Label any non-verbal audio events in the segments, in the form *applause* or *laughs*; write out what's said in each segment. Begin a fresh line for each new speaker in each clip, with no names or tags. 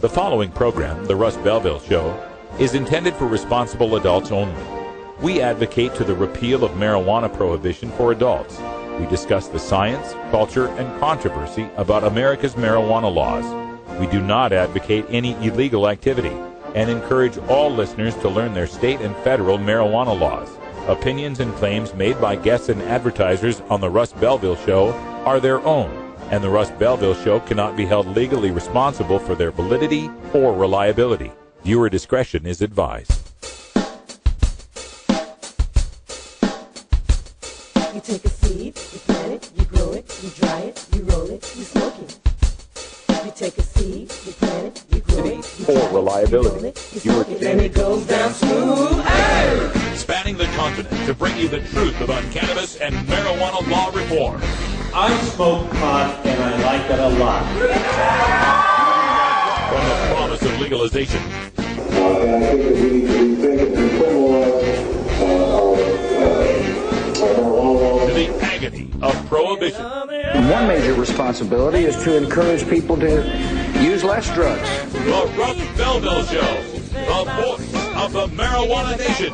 The following program, The Russ Belville Show, is intended for responsible adults only. We advocate to the repeal of marijuana prohibition for adults. We discuss the science, culture, and controversy about America's marijuana laws. We do not advocate any illegal activity and encourage all listeners to learn their state and federal marijuana laws. Opinions and claims made by guests and advertisers on The Russ Belville Show are their own and the Russ Belville Show cannot be held legally responsible for their validity or reliability. Viewer discretion is advised.
You take a seed, you plant it, you grow it, you dry it, you roll it, you smoke it. You take a seed, you plant it, you grow it, you
For
dry
reliability.
you it, you smoke it, and it goes down smooth. Hey!
Spanning the continent to bring you the truth about cannabis and marijuana law reform.
I smoke pot and I like it a lot.
From the promise of legalization
Uh, and I think that we need to rethink and decriminalize uh, our, uh, our marijuana laws.
to the agony of prohibition.
One major responsibility is to encourage people to use less drugs.
The Russ Belville Show, the voice of the marijuana nation.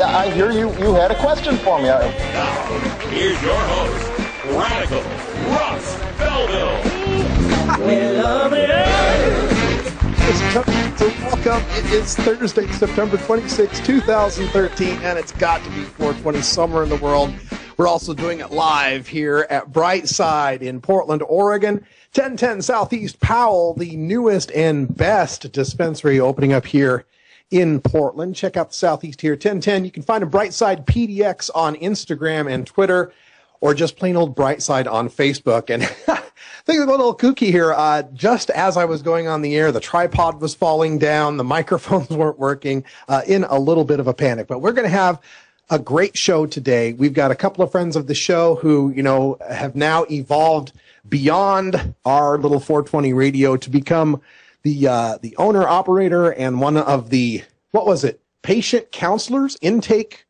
Yeah, I hear you. You had a question for me. I,
Now, here's your host, Radical Russ Belville.
So welcome. It is Thursday, September 26, 2013, and it's got to be 420 somewhere in the world. We're also doing it live here at Brightside in Portland, Oregon. 1010 Southeast Powell, the newest and best dispensary opening up here in Portland. Check out the Southeast here, 1010. You can find a Brightside PDX on Instagram and Twitter or just plain old Brightside on Facebook. And *laughs* think of a little kooky here. Uh, just as I was going on the air, the tripod was falling down, the *laughs* microphones weren't working, uh, in a little bit of a panic. But we're going to have a great show today. We've got a couple of friends of the show who, you know, have now evolved beyond our little 420 radio to become the uh, the owner operator and one of the what was it patient counselors intake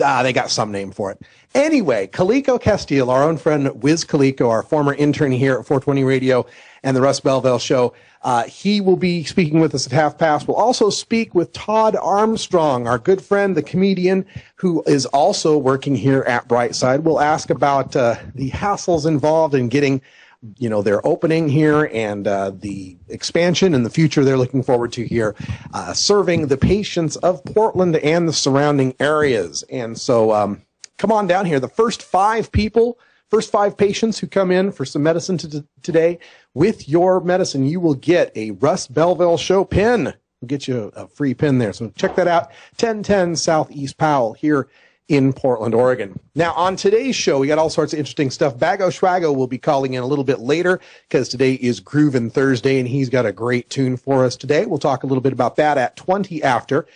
Ah, they got some name for it. Anyway, Kaliko Castille, our own friend Wiz Kaliko, our former intern here at 420 Radio and the Russ Belville Show, uh, he will be speaking with us at half past. We'll also speak with Todd Armstrong, our good friend, the comedian, who is also working here at Brightside. We'll ask about uh, the hassles involved in getting you know their opening here and uh, the expansion and the future they're looking forward to here, uh, serving the patients of Portland and the surrounding areas. And so, um, come on down here. The first five people, first five patients who come in for some medicine to, today, with your medicine, you will get a Russ Belville Show pin. We'll get you a, a free pin there. So check that out. 1010 Southeast Powell here in Portland, Oregon. Now, on today's show, we got all sorts of interesting stuff. Bago Schwago will be calling in a little bit later because today is Groovin' Thursday and he's got a great tune for us today. We'll talk a little bit about that at 20 after.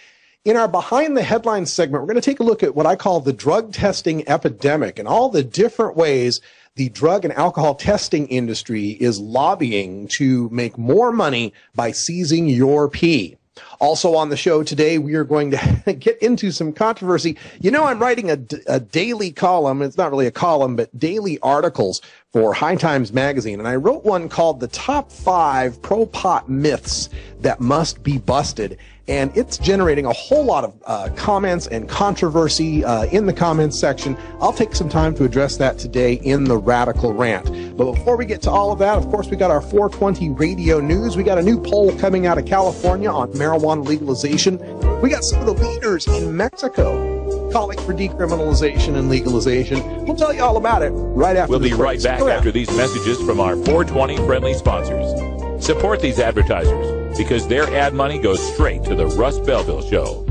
In our behind the headlines segment, we're going to take a look at what I call the drug testing epidemic and all the different ways the drug and alcohol testing industry is lobbying to make more money by seizing your pee. Also on the show today, we are going to *laughs* get into some controversy. You know, I'm writing a, a daily column. It's not really a column, but daily articles for High Times Magazine. And I wrote one called The Top Five Pro Pot Myths That Must Be Busted. And it's generating a whole lot of uh, comments and controversy uh, in the comments section. I'll take some time to address that today in the Radical Rant. But before we get to all of that, of course, we got our 420 radio news. We got a new poll coming out of California on marijuana legalization. We got some of the leaders in Mexico calling for decriminalization and legalization. We'll tell you all about it right after
We'll be right back after these messages from our 420 friendly sponsors. Support these advertisers because their ad money goes straight to the Russ Belville Show.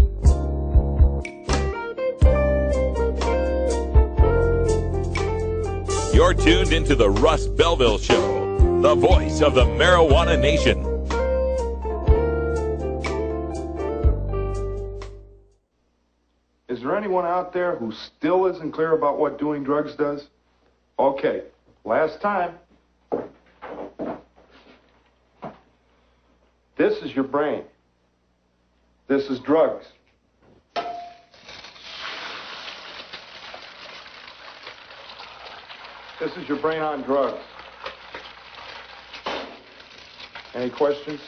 You're tuned into the Russ Belville Show, the voice of the marijuana nation.
Is there anyone out there who still isn't clear about what doing drugs does? Okay, last time. This is your brain. This is drugs. This is your brain on drugs. Any questions?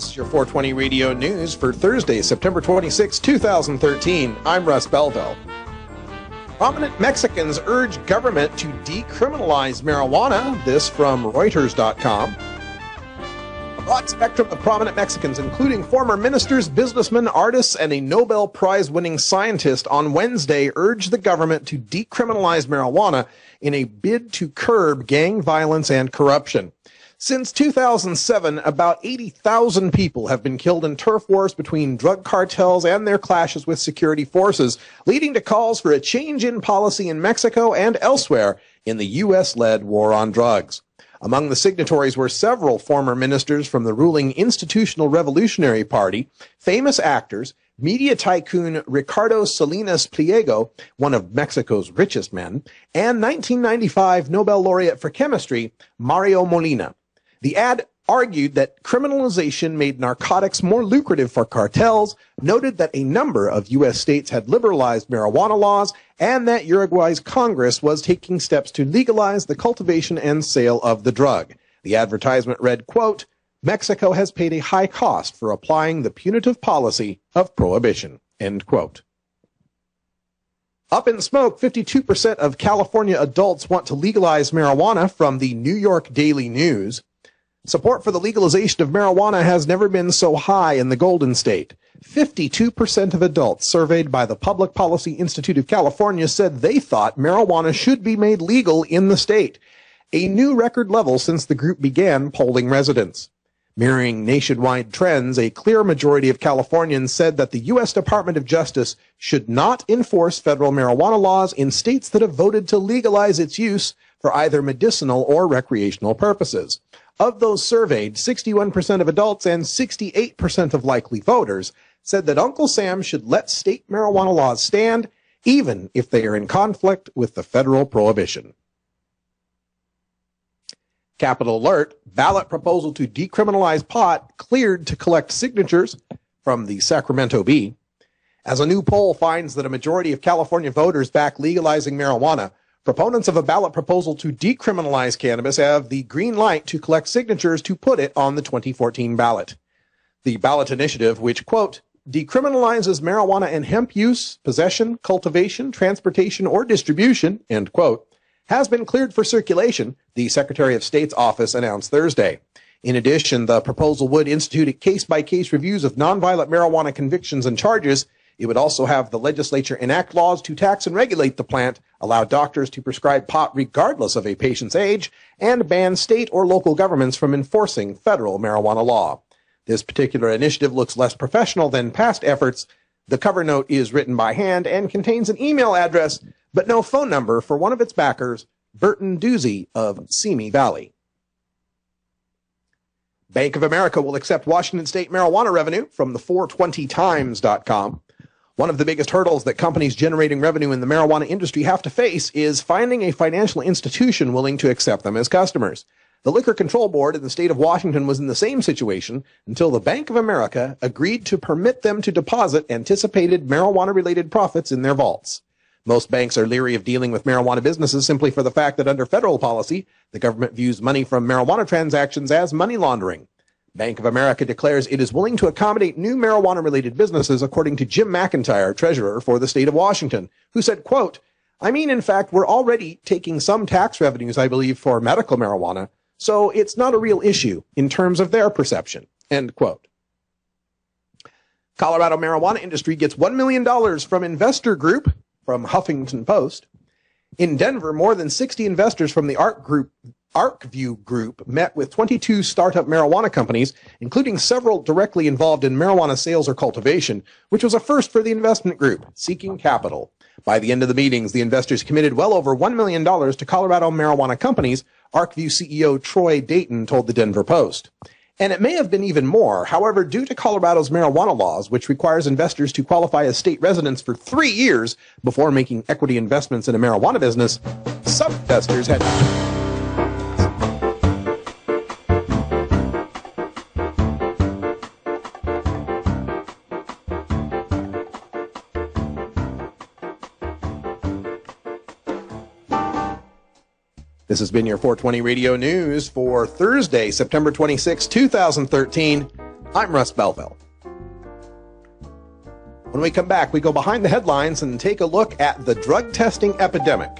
This is your 420 radio news for Thursday, September 26, 2013. I'm Russ Belville. Prominent Mexicans urge government to decriminalize marijuana. This from Reuters.com. A broad spectrum of prominent Mexicans, including former ministers, businessmen, artists, and a Nobel Prize winning scientist, on Wednesday urged the government to decriminalize marijuana in a bid to curb gang violence and corruption. Since 2007, about 80,000 people have been killed in turf wars between drug cartels and their clashes with security forces, leading to calls for a change in policy in Mexico and elsewhere in the U.S. led war on drugs. Among the signatories were several former ministers from the ruling Institutional Revolutionary Party, famous actors, media tycoon Ricardo Salinas Pliego, one of Mexico's richest men, and 1995 Nobel laureate for chemistry, Mario Molina. The ad argued that criminalization made narcotics more lucrative for cartels, noted that a number of U.S. states had liberalized marijuana laws, and that Uruguay's Congress was taking steps to legalize the cultivation and sale of the drug. The advertisement read, quote, Mexico has paid a high cost for applying the punitive policy of prohibition, end quote. Up in smoke, 52% of California adults want to legalize marijuana from the New York Daily News. Support for the legalization of marijuana has never been so high in the Golden State. 52% of adults surveyed by the Public Policy Institute of California said they thought marijuana should be made legal in the state, a new record level since the group began polling residents. Mirroring nationwide trends, a clear majority of Californians said that the U.S. Department of Justice should not enforce federal marijuana laws in states that have voted to legalize its use for either medicinal or recreational purposes. Of those surveyed, 61% of adults and 68% of likely voters said that Uncle Sam should let state marijuana laws stand, even if they are in conflict with the federal prohibition. Capital Alert, ballot proposal to decriminalize pot cleared to collect signatures from the Sacramento Bee. As a new poll finds that a majority of California voters back legalizing marijuana, Proponents of a ballot proposal to decriminalize cannabis have the green light to collect signatures to put it on the 2014 ballot. The ballot initiative, which, quote, decriminalizes marijuana and hemp use, possession, cultivation, transportation, or distribution, end quote, has been cleared for circulation, the Secretary of State's office announced Thursday. In addition, the proposal would institute case by case reviews of nonviolent marijuana convictions and charges it would also have the legislature enact laws to tax and regulate the plant, allow doctors to prescribe pot regardless of a patient's age, and ban state or local governments from enforcing federal marijuana law. This particular initiative looks less professional than past efforts. The cover note is written by hand and contains an email address, but no phone number for one of its backers, Burton Doozy of Simi Valley. Bank of America will accept Washington state marijuana revenue from the 420times.com. One of the biggest hurdles that companies generating revenue in the marijuana industry have to face is finding a financial institution willing to accept them as customers. The Liquor Control Board in the state of Washington was in the same situation until the Bank of America agreed to permit them to deposit anticipated marijuana related profits in their vaults. Most banks are leery of dealing with marijuana businesses simply for the fact that under federal policy, the government views money from marijuana transactions as money laundering. Bank of America declares it is willing to accommodate new marijuana related businesses, according to Jim McIntyre, treasurer for the state of Washington, who said, quote, I mean, in fact, we're already taking some tax revenues, I believe, for medical marijuana, so it's not a real issue in terms of their perception, end quote. Colorado marijuana industry gets $1 million from Investor Group from Huffington Post. In Denver, more than 60 investors from the Art Group ArcView Group met with 22 startup marijuana companies, including several directly involved in marijuana sales or cultivation, which was a first for the investment group, seeking capital. By the end of the meetings, the investors committed well over $1 million to Colorado marijuana companies, ArcView CEO Troy Dayton told the Denver Post. And it may have been even more. However, due to Colorado's marijuana laws, which requires investors to qualify as state residents for three years before making equity investments in a marijuana business, some investors had This has been your 420 Radio News for Thursday, September 26, 2013. I'm Russ Belville. When we come back, we go behind the headlines and take a look at the drug testing epidemic.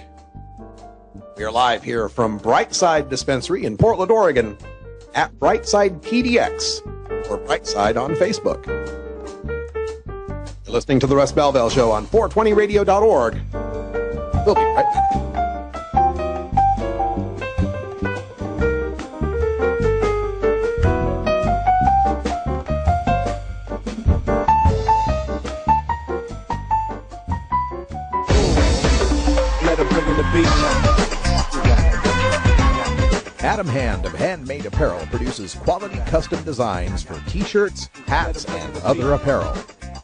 We are live here from Brightside Dispensary in Portland, Oregon at Brightside PDX or Brightside on Facebook. You're listening to the Russ Belville Show on 420radio.org. We'll be right back.
Adam Hand of Handmade Apparel produces quality custom designs for t-shirts, hats, and other apparel.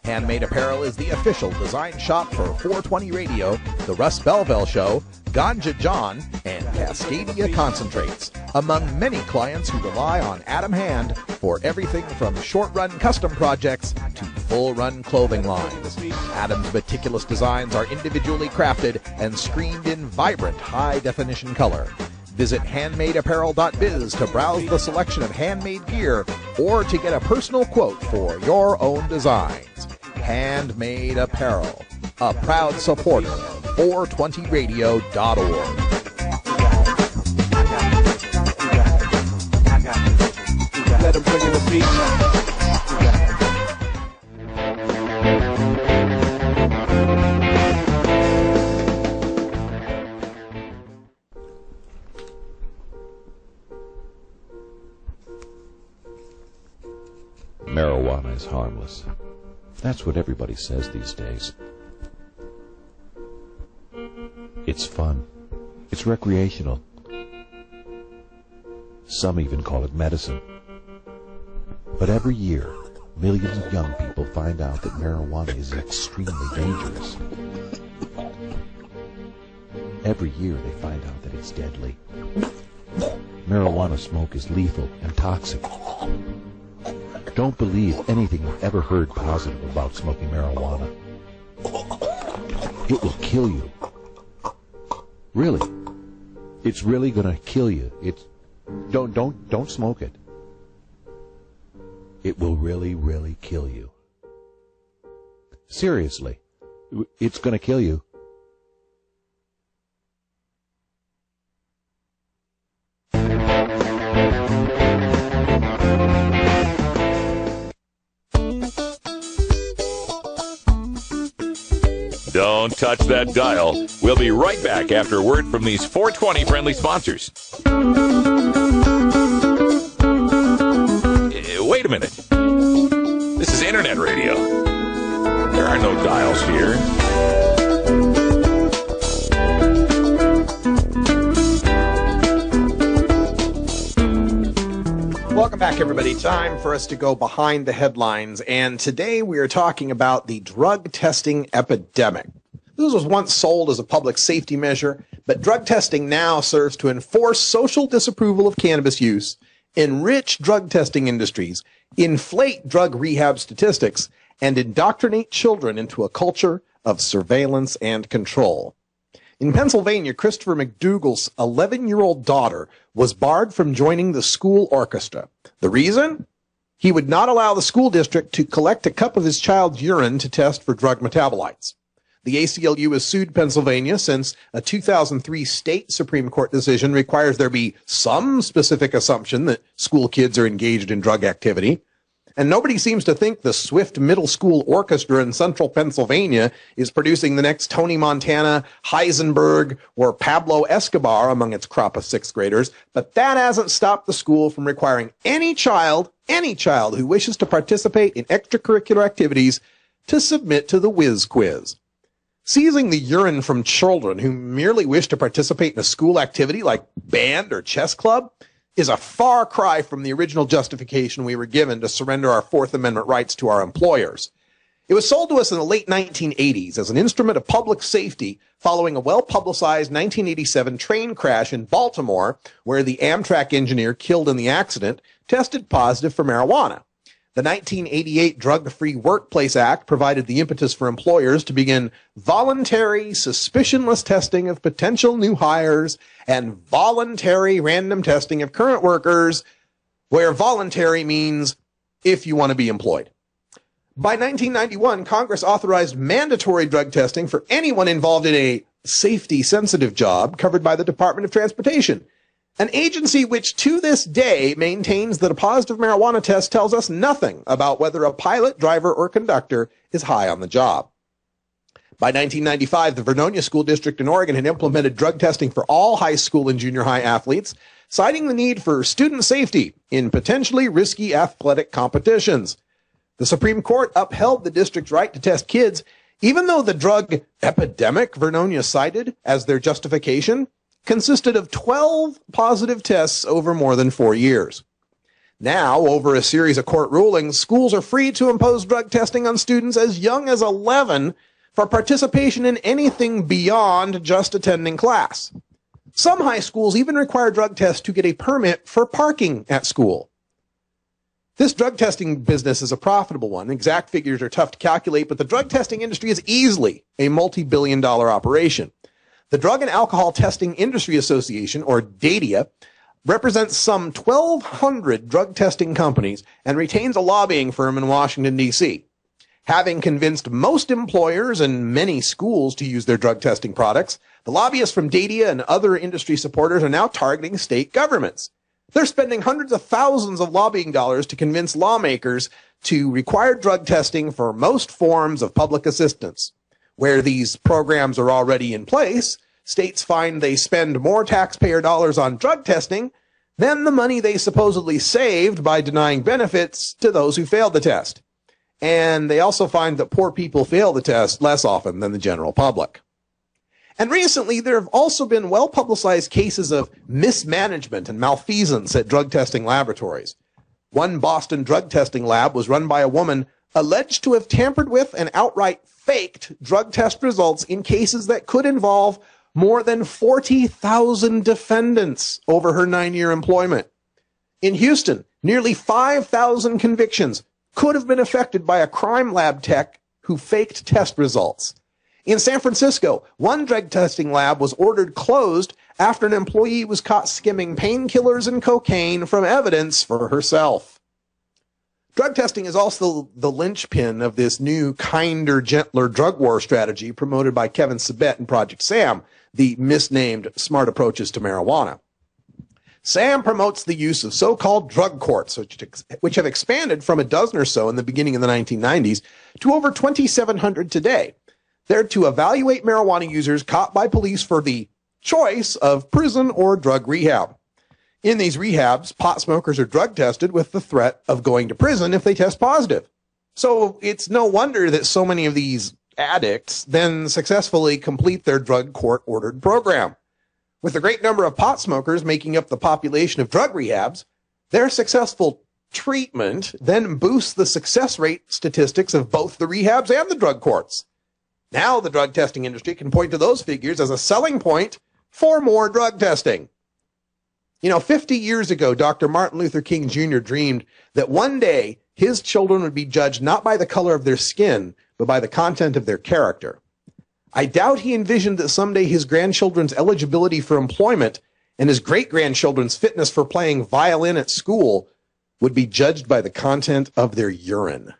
Handmade Apparel is the official design shop for 420 Radio, The Russ Belville Show, Ganja John, and Cascadia Concentrates, among many clients who rely on Adam Hand for everything from short-run custom projects to full-run clothing lines. Adam's meticulous designs are individually crafted and screened in vibrant high-definition color. Visit handmadeapparel.biz to browse the selection of handmade gear or to get a personal quote for your own designs. Handmade Apparel, a proud supporter of 420radio.org.
Let them bring in the beat.
Marijuana is harmless. That's what everybody says these days. It's fun. It's recreational. Some even call it medicine. But every year, millions of young people find out that marijuana is extremely dangerous. Every year they find out that it's deadly. Marijuana smoke is lethal and toxic. Don't believe anything you've ever heard positive about smoking marijuana. It will kill you. Really. It's really gonna kill you. It's don't don't don't smoke it. It will really, really kill you. Seriously. It's gonna kill you.
Don't touch that dial. We'll be right back after a word from these 420 friendly sponsors. Eh, Wait a minute. This is Internet Radio. There are no dials here.
Welcome back, everybody. Time for us to go behind the headlines. And today we are talking about the drug testing epidemic. This was once sold as a public safety measure, but drug testing now serves to enforce social disapproval of cannabis use, enrich drug testing industries, inflate drug rehab statistics, and indoctrinate children into a culture of surveillance and control. In Pennsylvania, Christopher McDougal's 11 year old daughter was barred from joining the school orchestra. The reason? He would not allow the school district to collect a cup of his child's urine to test for drug metabolites. The ACLU has sued Pennsylvania since a 2003 state Supreme Court decision requires there be some specific assumption that school kids are engaged in drug activity. And nobody seems to think the Swift Middle School Orchestra in central Pennsylvania is producing the next Tony Montana, Heisenberg, or Pablo Escobar among its crop of sixth graders. But that hasn't stopped the school from requiring any child, any child who wishes to participate in extracurricular activities to submit to the whiz quiz. Seizing the urine from children who merely wish to participate in a school activity like band or chess club is a far cry from the original justification we were given to surrender our Fourth Amendment rights to our employers. It was sold to us in the late 1980s as an instrument of public safety following a well-publicized 1987 train crash in Baltimore where the Amtrak engineer killed in the accident tested positive for marijuana. The 1988 Drug Free Workplace Act provided the impetus for employers to begin voluntary, suspicionless testing of potential new hires and voluntary random testing of current workers, where voluntary means if you want to be employed. By 1991, Congress authorized mandatory drug testing for anyone involved in a safety sensitive job covered by the Department of Transportation an agency which to this day maintains that a positive marijuana test tells us nothing about whether a pilot, driver, or conductor is high on the job. By 1995, the Vernonia School District in Oregon had implemented drug testing for all high school and junior high athletes, citing the need for student safety in potentially risky athletic competitions. The Supreme Court upheld the district's right to test kids, even though the drug epidemic Vernonia cited as their justification consisted of 12 positive tests over more than four years. Now, over a series of court rulings, schools are free to impose drug testing on students as young as 11 for participation in anything beyond just attending class. Some high schools even require drug tests to get a permit for parking at school. This drug testing business is a profitable one. Exact figures are tough to calculate, but the drug testing industry is easily a multi-billion dollar operation. The Drug and Alcohol Testing Industry Association, or DATIA, represents some 1,200 drug testing companies and retains a lobbying firm in Washington, D.C. Having convinced most employers and many schools to use their drug testing products, the lobbyists from DATIA and other industry supporters are now targeting state governments. They're spending hundreds of thousands of lobbying dollars to convince lawmakers to require drug testing for most forms of public assistance where these programs are already in place, states find they spend more taxpayer dollars on drug testing than the money they supposedly saved by denying benefits to those who failed the test. And they also find that poor people fail the test less often than the general public. And recently, there have also been well publicized cases of mismanagement and malfeasance at drug testing laboratories. One Boston drug testing lab was run by a woman alleged to have tampered with and outright faked drug test results in cases that could involve more than 40,000 defendants over her nine year employment. In Houston, nearly 5,000 convictions could have been affected by a crime lab tech who faked test results. In San Francisco, one drug testing lab was ordered closed after an employee was caught skimming painkillers and cocaine from evidence for herself. Drug testing is also the linchpin of this new, kinder, gentler drug war strategy promoted by Kevin Sabet and Project SAM, the misnamed smart approaches to marijuana. SAM promotes the use of so-called drug courts, which, which have expanded from a dozen or so in the beginning of the 1990s to over 2,700 today. They're to evaluate marijuana users caught by police for the choice of prison or drug rehab. In these rehabs, pot smokers are drug tested with the threat of going to prison if they test positive. So it's no wonder that so many of these addicts then successfully complete their drug court ordered program. With a great number of pot smokers making up the population of drug rehabs, their successful treatment then boosts the success rate statistics of both the rehabs and the drug courts. Now the drug testing industry can point to those figures as a selling point for more drug testing. You know, 50 years ago, Dr. Martin Luther King Jr. dreamed that one day his children would be judged not by the color of their skin, but by the content of their character. I doubt he envisioned that someday his grandchildren's eligibility for employment and his great grandchildren's fitness for playing violin at school would be judged by the content of their urine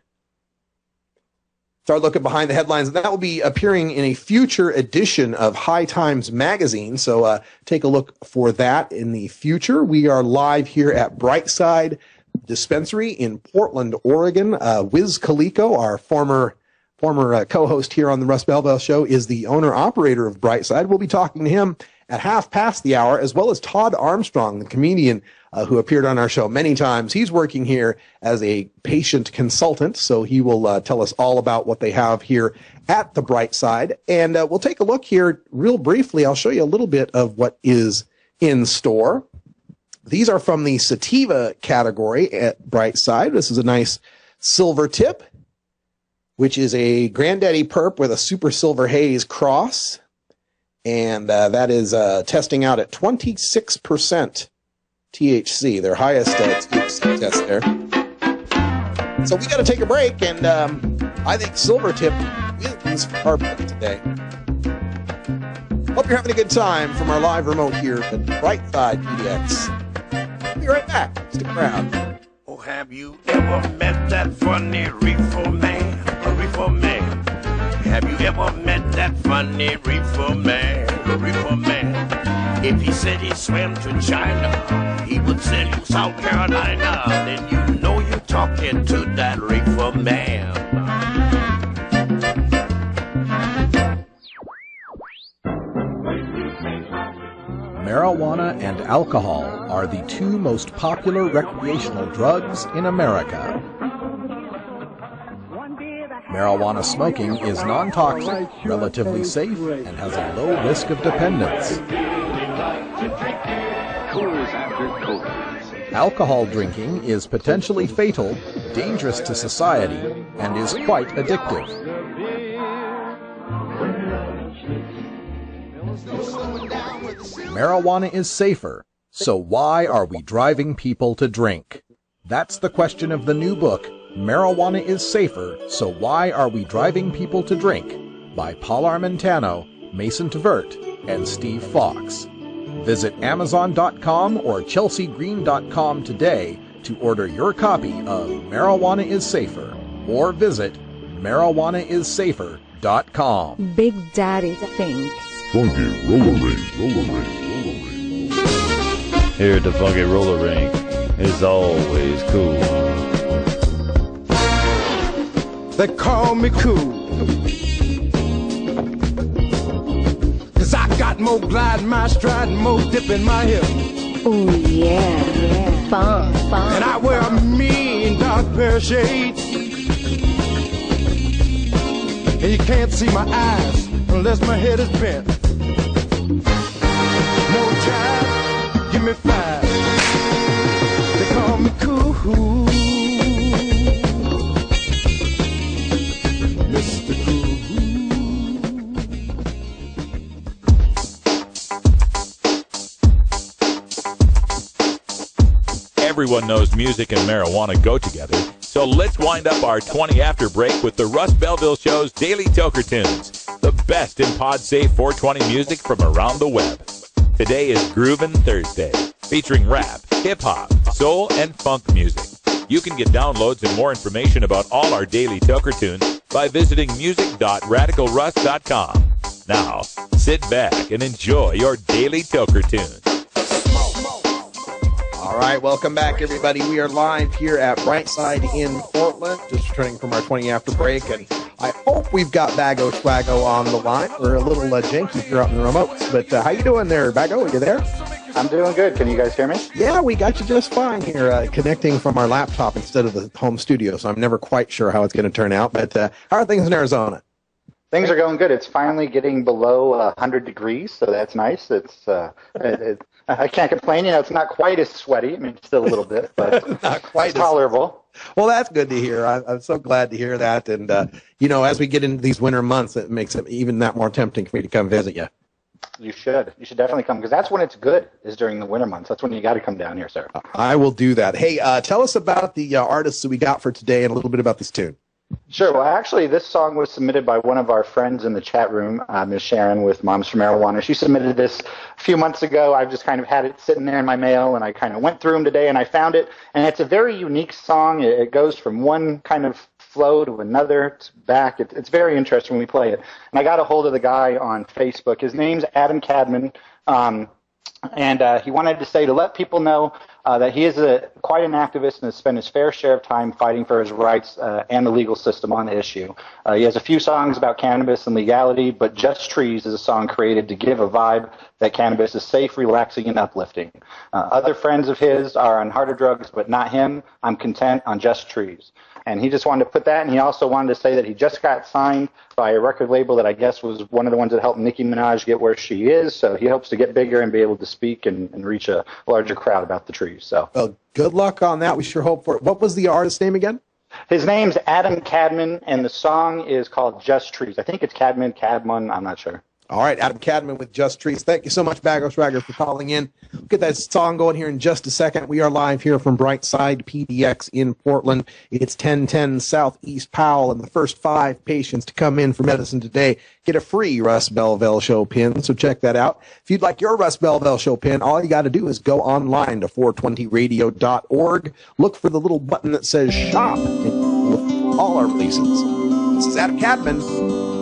start looking behind the headlines. And that will be appearing in a future edition of High Times Magazine. So uh, take a look for that in the future. We are live here at Brightside Dispensary in Portland, Oregon. Uh, Wiz Kaliko, our former former uh, co-host here on the Russ Belville Show, is the owner operator of Brightside. We'll be talking to him at half past the hour, as well as Todd Armstrong, the comedian uh, who appeared on our show many times. He's working here as a patient consultant, so he will uh, tell us all about what they have here at the bright side. And uh, we'll take a look here real briefly. I'll show you a little bit of what is in store. These are from the sativa category at Brightside. This is a nice silver tip, which is a Granddaddy Perp with a super silver haze cross. And uh, that is uh, testing out at 26% THC, their highest uh, THC test there. So we got to take a break, and um, I think Silvertip wins our book today. Hope you're having a good time from our live remote here at Brightside PDX. We'll be right back. Stick around.
Oh, have you ever met that funny reefer man? A reefer man. Have you ever met that funny reefer man? A reefer man. If he said he swam to China, he would send you South Carolina. Then you know you're talking to that reefer man.
Marijuana and alcohol are the two most popular recreational drugs in America. Marijuana smoking is non toxic, relatively safe, and has a low risk of dependence. Alcohol drinking is potentially fatal, dangerous to society, and is quite addictive. Marijuana is safer, so why are we driving people to drink? That's the question of the new book, Marijuana is Safer, so why are we driving people to drink? by Paul Armentano, Mason Tvert, and Steve Fox. Visit Amazon.com or ChelseaGreen.com today to order your copy of Marijuana is Safer or visit marijuanaissafer.com.
Big Daddy thinks.
Funky roller rink, roller rink, roller rink.
Here at the Funky Roller Rink is always cool.
They call me cool. Cause more glide my stride and more dip in my hip.
Oh yeah, yeah. Fun, fun.
And I wear a mean dark pair of shades. And you can't see my eyes unless my head is bent. No time, give me five. They call me cool.
Everyone knows music and marijuana go together, so let's wind up our 20 after break with the Russ Belville Show's Daily Toker Tunes, the best in pod safe 420 music from around the web. Today is Groovin' Thursday, featuring rap, hip hop, soul, and funk music. You can get downloads and more information about all our daily Toker tunes by visiting music.radicalruss.com. Now, sit back and enjoy your daily Toker tunes.
All right, welcome back, everybody. We are live here at Brightside in Portland, just returning from our 20 after break, and I hope we've got Bago Swaggo on the line. We're a little uh, janky here in the remotes, but uh, how you doing there, Bago? Are you there?
I'm doing good. Can you guys hear me?
Yeah, we got you just fine here, uh, connecting from our laptop instead of the home studio. So I'm never quite sure how it's going to turn out. But uh, how are things in Arizona?
Things are going good. It's finally getting below uh, 100 degrees, so that's nice. It's uh, it, I can't complain. You know, it's not quite as sweaty. I mean, still a little bit, *laughs* but
not quite
it's tolerable.
Well, that's good to hear. I, I'm so glad to hear that. And uh, you know, as we get into these winter months, it makes it even that more tempting for me to come visit you.
You should. You should definitely come because that's when it's good. Is during the winter months. That's when you got to come down here, sir.
I will do that. Hey, uh, tell us about the uh, artists that we got for today and a little bit about this tune.
Sure. Well, actually, this song was submitted by one of our friends in the chat room, uh, Ms. Sharon with Moms for Marijuana. She submitted this a few months ago. I've just kind of had it sitting there in my mail, and I kind of went through them today, and I found it. And it's a very unique song. It, goes from one kind of flow to another to back. It, it's very interesting when we play it. And I got a hold of the guy on Facebook. His name's Adam Kadmon. Um, and uh, he wanted to say to let people know uh, that he is a, quite an activist and has spent his fair share of time fighting for his rights uh, and the legal system on the issue. Uh, he has a few songs about cannabis and legality, but Just Trees is a song created to give a vibe that cannabis is safe, relaxing, and uplifting. Uh, other friends of his are on harder drugs, but not him. I'm content on Just Trees. And he just wanted to put that, and he also wanted to say that he just got signed by a record label that I guess was one of the ones that helped Nicki Minaj get where she is. So he hopes to get bigger and be able to speak and, and reach a larger crowd about the trees. So
Well, good luck on that. We sure hope for it. What was the artist's name again?
his name's Adam Kadmon, and the song is called Just Trees. I think it's Kadmon, Kadmon. I'm not sure.
All right, Adam Kadmon with Just Trees. Thank you so much, Bagos Ragger, for calling in. We'll get that song going here in just a second. We are live here from Brightside PDX in Portland. It's 1010 Southeast Powell, and the first five patients to come in for medicine today get a free Russ Belville Show pin. So check that out. If you'd like your Russ Belville Show pin, all you got to do is go online to 420radio.org. Look for the little button that says shop and all our releases. This is Adam Kadmon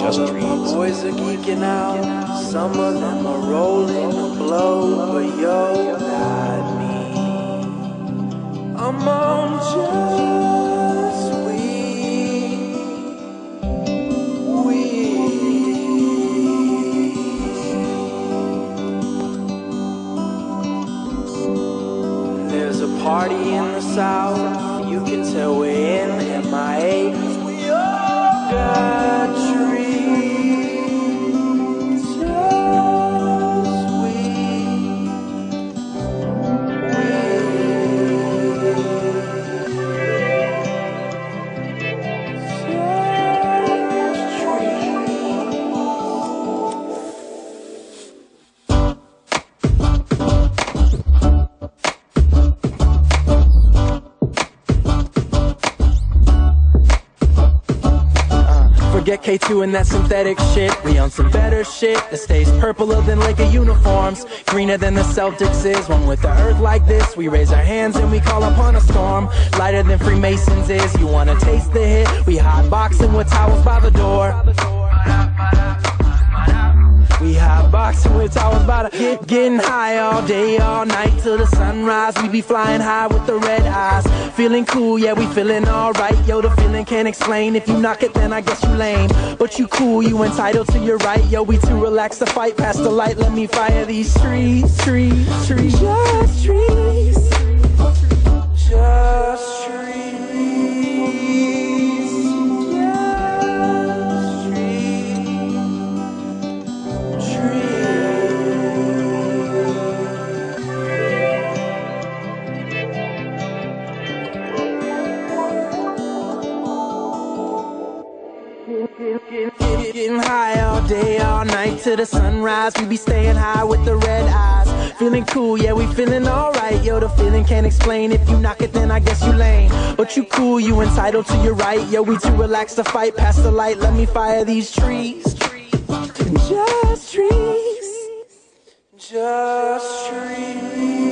Just
All my boys are geeking out. Some of them are rolling a blow, but yo, not me. I'm on just. There's a party in the south. You can tell we're in MIA. we all got K2 and that synthetic shit. We on some better shit that stays purpler than Laker uniforms, greener than the Celtics is. One with the earth like this, we raise our hands and we call upon a storm. Lighter than Freemasons is. You wanna taste the hit? We hot boxing with towels by the door. We hot boxing with towers by the get getting high all day, all night till the sunrise. We be flying high with the red eyes, feeling cool, yeah we feeling alright. Yo, the feeling can't explain. If you knock it, then I guess you lame. But you cool, you entitled to your right. Yo, we too relaxed to fight past the light. Let me fire these trees, trees, trees, just trees, just day, all night till the sunrise. We be staying high with the red eyes. Feeling cool, yeah, we feeling alright. Yo, the feeling can't explain. If you knock it, then I guess you lame. But you cool, you entitled to your right. Yo, we too relaxed to fight past the light. Let me fire these trees. Just trees. Just trees.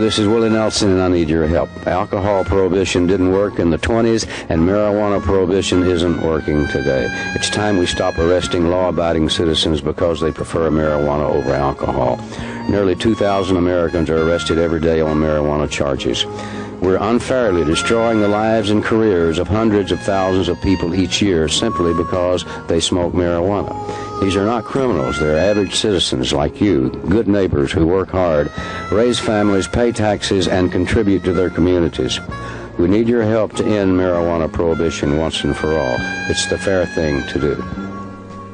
This is Willie Nelson, and I need your help. Alcohol prohibition didn't work in the 20s, and marijuana prohibition isn't working today. It's time we stop arresting law abiding citizens because they prefer marijuana over alcohol. Nearly 2,000 Americans are arrested every day on marijuana charges. We're unfairly destroying the lives and careers of hundreds of thousands of people each year simply because they smoke marijuana. These are not criminals. They're average citizens like you, good neighbors who work hard, raise families, pay taxes, and contribute to their communities. We need your help to end marijuana prohibition once and for all. It's the fair thing to do.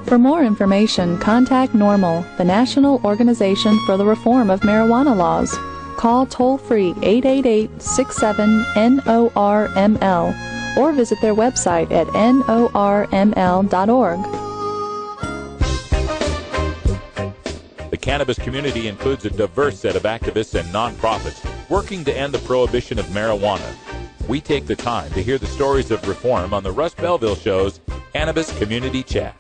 For more information, contact NORML, the National Organization for the Reform of Marijuana Laws. Call toll free 888 67 NORML or visit their website at norml.org.
cannabis community includes a diverse set of activists and nonprofits working to end the prohibition of marijuana. We take the time to hear the stories of reform on the Russ Belville Show's Cannabis Community Chat.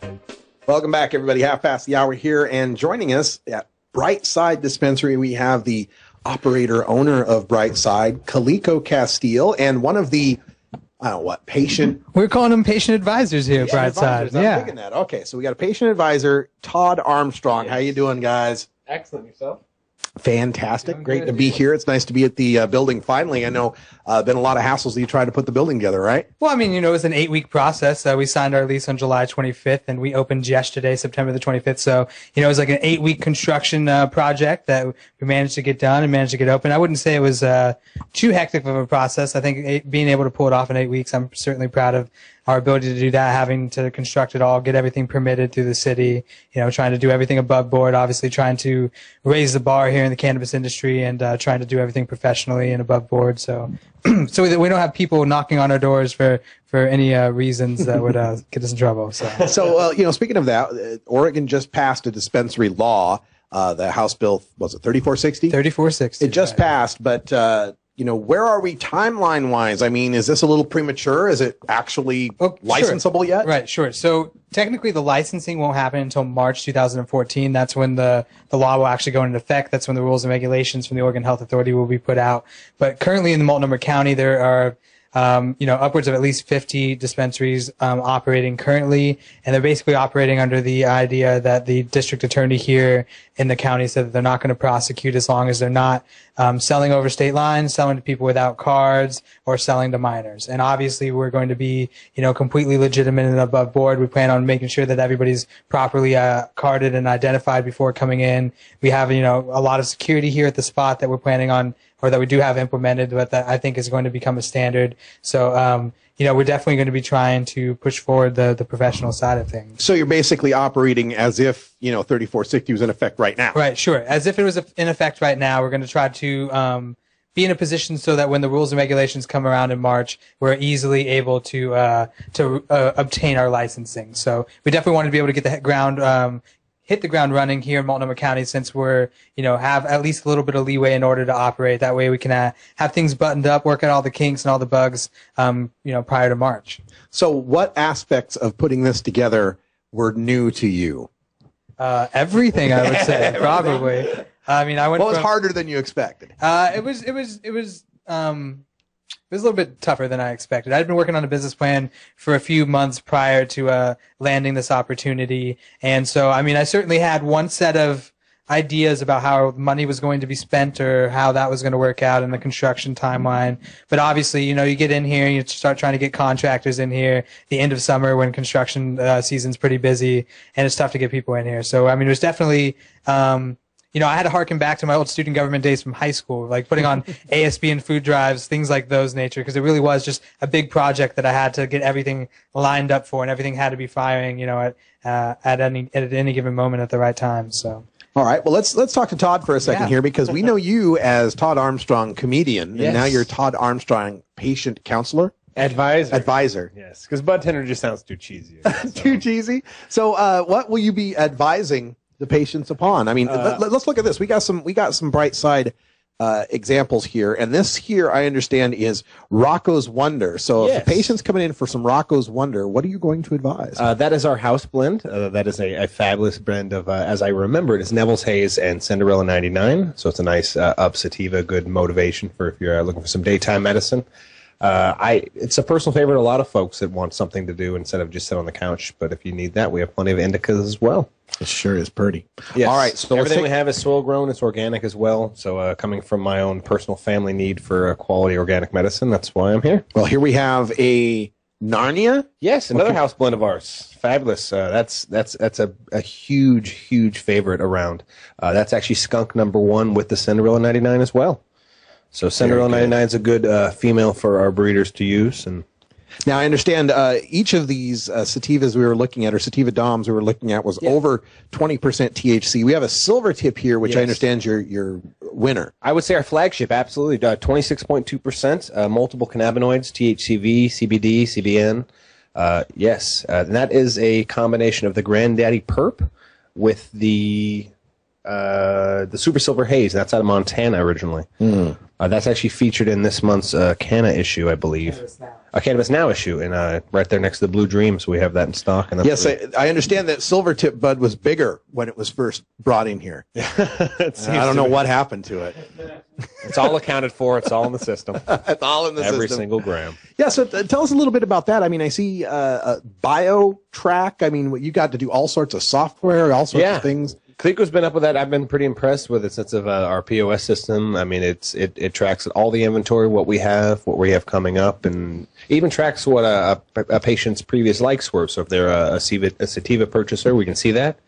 Welcome back, everybody. Half past the hour here, and joining us at Brightside Dispensary, we have the operator owner of Brightside, Kaliko Castille, and one of the I don't know what patient
We're calling them patient advisors here at Brightside.
advisors. I'm
Yeah.
digging that. Okay, so we got a patient advisor, Todd Armstrong. How you doing, guys?
Excellent yourself.
Fantastic. Great to be here. It's nice to be at the uh, building finally. I know uh, been a lot of hassles that you tried to put the building together, right?
Well, I mean, you know, it was an eight week process. Uh, we signed our lease on July 25th and we opened yesterday, September the 25th. So, you know, it was like an eight week construction uh, project that we managed to get done and managed to get open. I wouldn't say it was uh, too hectic of a process. I think eight, being able to pull it off in eight weeks, I'm certainly proud of our ability to do that, having to construct it all, get everything permitted through the city, you know, trying to do everything above board, obviously trying to raise the bar here in the cannabis industry and uh, trying to do everything professionally and above board. So, *clears throat* so that we don't have people knocking on our doors for, for any uh, reasons that would uh, get us in trouble. So, *laughs*
so, uh, you know, speaking of that, uh, Oregon just passed a dispensary law. Uh, the House bill was it 3460?
3460.
It just passed, but uh, you know, where are we timeline wise? I mean, is this a little premature? Is it actually oh, licensable yet?
Right, sure. So technically, the licensing won't happen until March 2014. That's when the, the law will actually go into effect. That's when the rules and regulations from the Oregon Health Authority will be put out. But currently in the Multnomah County, there are um, you know, upwards of at least 50 dispensaries um, operating currently, and they're basically operating under the idea that the district attorney here in the county said that they're not going to prosecute as long as they're not um, selling over state lines, selling to people without cards, or selling to minors. And obviously, we're going to be, you know, completely legitimate and above board. We plan on making sure that everybody's properly uh, carded and identified before coming in. We have, you know, a lot of security here at the spot that we're planning on or that we do have implemented, but that I think is going to become a standard. So, um, you know, we're definitely going to be trying to push forward the, the professional side of things.
So you're basically operating as if you know 3460 was in effect right now.
Right, sure. As if it was in effect right now, we're going to try to um, be in a position so that when the rules and regulations come around in March, we're easily able to uh, to uh, obtain our licensing. So we definitely want to be able to get the ground. Um, hit the ground running here in Multnomah County since we're, you know, have at least a little bit of leeway in order to operate. That way we can uh, have things buttoned up, work out all the kinks and all the bugs, um, you know, prior to March.
So what aspects of putting this together were new to you?
Uh, everything, I would say, *laughs* probably. I mean, I went.
What was
from-
harder than you expected?
Uh, it was, it was, it was, um, it was a little bit tougher than I expected. I'd been working on a business plan for a few months prior to uh, landing this opportunity, and so I mean, I certainly had one set of ideas about how money was going to be spent or how that was going to work out in the construction timeline. But obviously, you know, you get in here, and you start trying to get contractors in here. The end of summer when construction uh, season's pretty busy, and it's tough to get people in here. So I mean, it was definitely. Um, you know, I had to harken back to my old student government days from high school, like putting on *laughs* ASB and food drives, things like those nature, because it really was just a big project that I had to get everything lined up for, and everything had to be firing, you know, at uh, at any at any given moment at the right time. So.
All right. Well, let's let's talk to Todd for a second
Yeah.
here because we know you as Todd Armstrong, comedian,
Yes.
and now you're Todd Armstrong, patient counselor,
Advisor.
advisor.
Yes, because bud tender just sounds too cheesy. *laughs*
Too cheesy. So, uh, what will you be advising the patients upon? I mean,
Uh,
let, us look at this. We got some we got some bright side uh, examples here, and this here I understand is Rocco's Wonder. So, if
Yes.
the patient's coming in for some Rocco's Wonder, what are you going to advise?
Uh, that is our house blend. Uh, that is a, a fabulous blend of, uh, as I remember it's Neville's Haze and Cinderella 99. So it's a nice uh, up sativa, good motivation for if you're uh, looking for some daytime medicine. Uh, I it's a personal favorite. A lot of folks that want something to do instead of just sit on the couch. But if you need that, we have plenty of indicas as well.
It sure is pretty.
Yes.
All right, so
everything
take-
we have is soil grown. It's organic as well. So uh, coming from my own personal family need for uh, quality organic medicine, that's why I'm here.
Well, here we have a Narnia.
Yes, another
Okay.
house blend of ours. Fabulous. Uh, that's that's that's a, a huge huge favorite around. Uh, that's actually skunk number one with the Cinderella 99 as well. So Cinderella 99 is a good uh, female for our breeders to use, and
Now, I understand uh, each of these uh, sativas we were looking at, or sativa DOMs we were looking at, was over 20% THC. We have a silver tip here, which I
Yes.
understand is your, your winner.
I would say our flagship, absolutely, uh, 26.2%, uh, multiple cannabinoids, THCV, CBD, CBN. Uh, yes, uh, and that is a combination of the Granddaddy Perp with the uh, the Super Silver Haze. That's out of Montana originally. Uh, that's actually featured in this month's uh, Canna issue, I believe. A Cannabis Now issue, and uh, right there next to the Blue Dreams, we have that in stock. And that's
Yes, I, I understand that Silvertip Bud was bigger when it was first brought in here. *laughs* I don't know
be.
what happened to it. *laughs*
it's all accounted for. It's all in the system. *laughs*
it's all in the
Every
system.
Every single gram.
Yeah, so uh, tell us a little bit about that. I mean, I see uh, uh, bio track. I mean, you got to do all sorts of software, all sorts
Yeah.
of things.
Kaliko's been up with that. I've been pretty impressed with the sense of uh, our POS system. I mean, it's it, it tracks all the inventory, what we have, what we have coming up, and even tracks what a, a, a patient's previous likes were. So if they're a, a sativa purchaser, we can see that,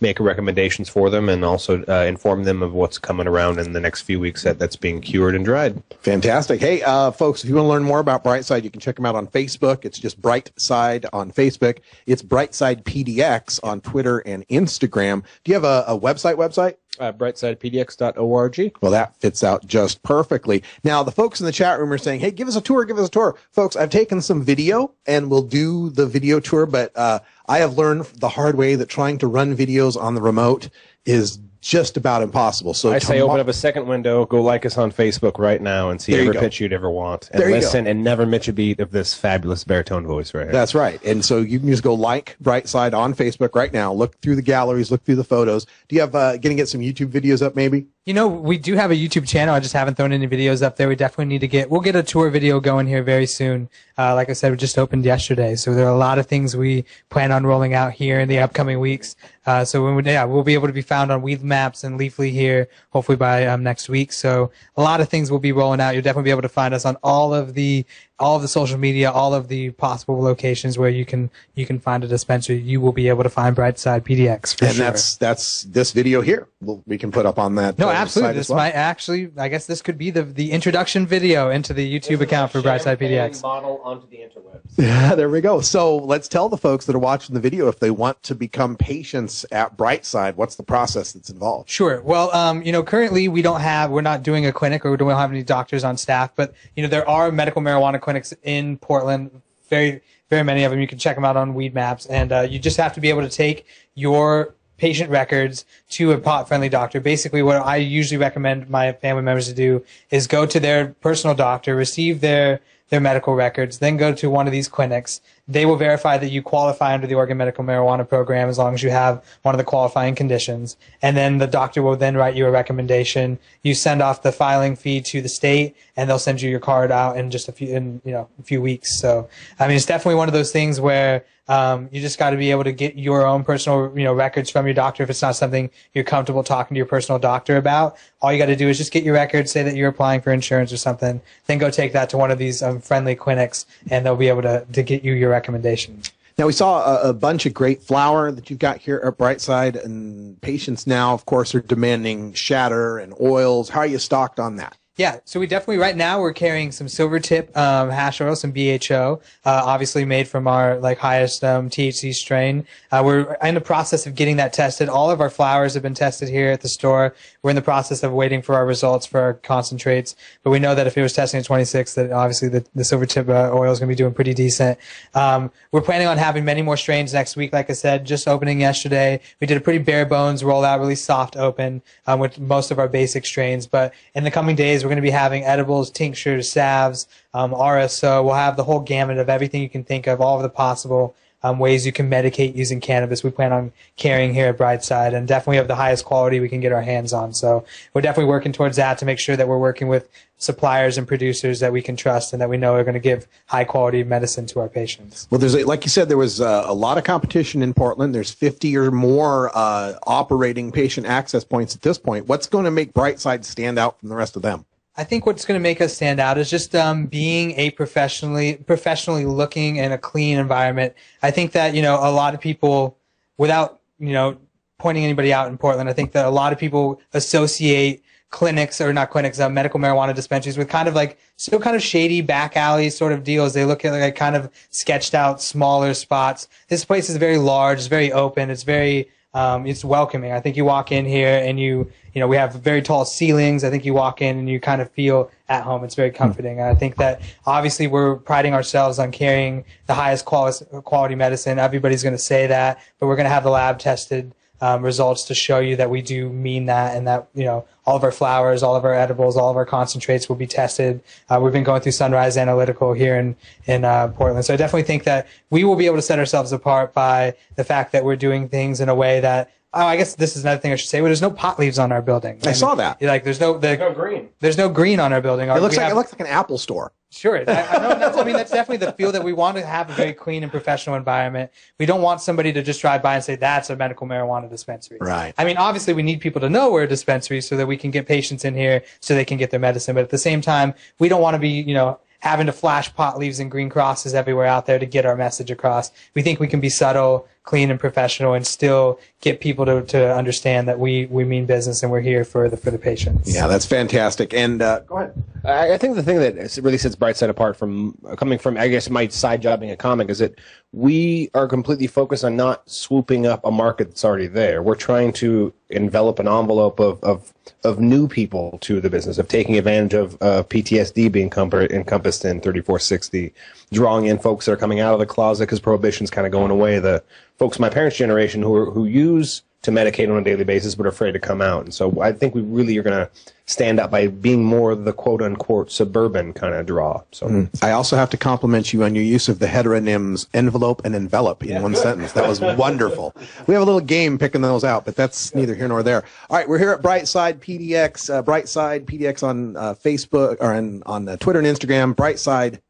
make recommendations for them, and also uh, inform them of what's coming around in the next few weeks that, that's being cured and dried.
Fantastic. Hey, uh, folks, if you want to learn more about Brightside, you can check them out on Facebook. It's just Brightside on Facebook. It's Brightside PDX on Twitter and Instagram. Do you have a, a website? Website?
Uh, brightsidepdx.org.
Well, that fits out just perfectly. Now, the folks in the chat room are saying, "Hey, give us a tour, give us a tour." Folks, I've taken some video and we'll do the video tour, but uh, I have learned the hard way that trying to run videos on the remote is just about impossible. So
I say open up a second window, go like us on Facebook right now, and see
There
every pitch you'd ever want, and
There
listen and never miss a beat of this fabulous baritone voice right here.
That's right. And so you can just go like Brightside on Facebook right now. Look through the galleries, look through the photos. Do you have uh, to get some YouTube videos up maybe?
You know, we do have a YouTube channel. I just haven't thrown any videos up there. We definitely need to get. We'll get a tour video going here very soon. Uh, like I said, we just opened yesterday, so there are a lot of things we plan on rolling out here in the upcoming weeks. Uh, so when we, yeah, we'll be able to be found on Weed Maps and Leafly here, hopefully by um, next week. So a lot of things will be rolling out. You'll definitely be able to find us on all of the all of the social media, all of the possible locations where you can you can find a dispensary. You will be able to find Brightside PDX for
and
sure.
that's that's this video here. We'll, we can put up on that.
No,
uh,
absolutely. This
well.
might actually, I guess this could be the the introduction video into the YouTube account for Brightside PDX.
Model onto the interwebs.
Yeah, there we go. So let's tell the folks that are watching the video if they want to become patients at Brightside, what's the process that's involved?
Sure. Well, um, you know, currently we don't have, we're not doing a clinic or we don't have any doctors on staff, but, you know, there are medical marijuana clinics in Portland, very, very many of them. You can check them out on Weed Maps. And uh, you just have to be able to take your patient records to a pot friendly doctor. Basically, what I usually recommend my family members to do is go to their personal doctor, receive their their medical records, then go to one of these clinics. They will verify that you qualify under the Oregon Medical Marijuana Program as long as you have one of the qualifying conditions. And then the doctor will then write you a recommendation. You send off the filing fee to the state and they'll send you your card out in just a few, in, you know, a few weeks. So, I mean, it's definitely one of those things where um, you just got to be able to get your own personal, you know, records from your doctor if it's not something you're comfortable talking to your personal doctor about. All you got to do is just get your records, say that you're applying for insurance or something, then go take that to one of these um, friendly clinics, and they'll be able to to get you your recommendations.
Now we saw a, a bunch of great flower that you've got here at Brightside, and patients now, of course, are demanding shatter and oils. How are you stocked on that?
Yeah, so we definitely right now we're carrying some silver tip um, hash oil, some BHO, uh, obviously made from our like highest um, THC strain. Uh, we're in the process of getting that tested. All of our flowers have been tested here at the store. We're in the process of waiting for our results for our concentrates, but we know that if it was testing at 26, that obviously the, the silver tip uh, oil is going to be doing pretty decent. Um, we're planning on having many more strains next week. Like I said, just opening yesterday, we did a pretty bare bones rollout, really soft open um, with most of our basic strains. But in the coming days, we're going to be having edibles, tinctures, salves, um, RSO. We'll have the whole gamut of everything you can think of, all of the possible um, ways you can medicate using cannabis. We plan on carrying here at Brightside, and definitely of the highest quality we can get our hands on. So we're definitely working towards that to make sure that we're working with suppliers and producers that we can trust and that we know are going to give high quality medicine to our patients.
Well, there's a, like you said, there was uh, a lot of competition in Portland. There's 50 or more uh, operating patient access points at this point. What's going to make Brightside stand out from the rest of them?
I think what's going to make us stand out is just um, being a professionally professionally looking and a clean environment. I think that you know a lot of people, without you know pointing anybody out in Portland, I think that a lot of people associate clinics or not clinics, uh, medical marijuana dispensaries with kind of like still kind of shady back alley sort of deals. They look at like kind of sketched out smaller spots. This place is very large. It's very open. It's very um, it's welcoming. I think you walk in here and you, you know, we have very tall ceilings. I think you walk in and you kind of feel at home. It's very comforting. I think that obviously we're priding ourselves on carrying the highest quality medicine. Everybody's going to say that, but we're going to have the lab tested um, results to show you that we do mean that and that you know all of our flowers, all of our edibles, all of our concentrates will be tested. Uh, we've been going through Sunrise Analytical here in in uh, Portland, so I definitely think that we will be able to set ourselves apart by the fact that we're doing things in a way that. Oh, I guess this is another thing I should say. Well, there's no pot leaves on our building.
I saw that.
Like, there's no the,
no green.
There's no green on our building.
It looks
We
like
have-
it looks like an Apple store.
Sure. I, I, that's, I mean, that's definitely the feel that we want to have a very clean and professional environment. We don't want somebody to just drive by and say, that's a medical marijuana dispensary.
Right.
I mean, obviously, we need people to know we're a dispensary so that we can get patients in here so they can get their medicine. But at the same time, we don't want to be, you know, having to flash pot leaves and green crosses everywhere out there to get our message across. We think we can be subtle, clean, and professional and still get people to, to understand that we, we mean business and we're here for the, for the patients.
Yeah, that's fantastic. And uh, go ahead.
I, I think the thing that really sets Brightside apart from coming from, I guess, my side job being a comic is that we are completely focused on not swooping up a market that's already there. We're trying to envelop an envelope of, of, of new people to the business, of taking advantage of uh, PTSD being compa- encompassed in 3460, drawing in folks that are coming out of the closet because prohibition's kind of going away. The folks my parents' generation who are, who use to medicate on a daily basis but are afraid to come out. And so I think we really are going to stand out by being more the quote unquote suburban kind of draw. So
Mm-hmm. I also have to compliment you on your use of the heteronyms envelope and envelop in one sentence. That was wonderful. We have a little game picking those out, but that's neither here nor there. All right, we're here at Brightside PDX, uh, Brightside PDX on uh, Facebook or on, on uh, Twitter and Instagram, Brightside